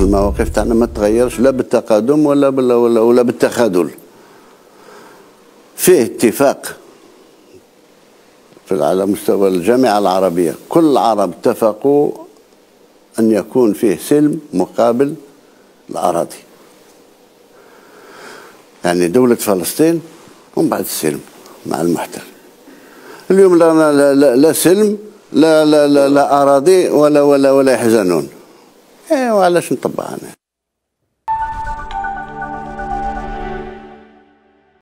المواقف تاعنا ما تغيرش لا بالتقادم ولا ولا, ولا بالتخاذل. فيه اتفاق في على مستوى الجامعة العربية. كل العرب اتفقوا أن يكون فيه سلم مقابل الأراضي. يعني دولة فلسطين ومن بعد السلم مع المحتل. اليوم لا, لا, لا, لا سلم لا لا لا, لا أراضي ولا ولا ولا يحزنون. إيه وعلاش نطبقها أنا؟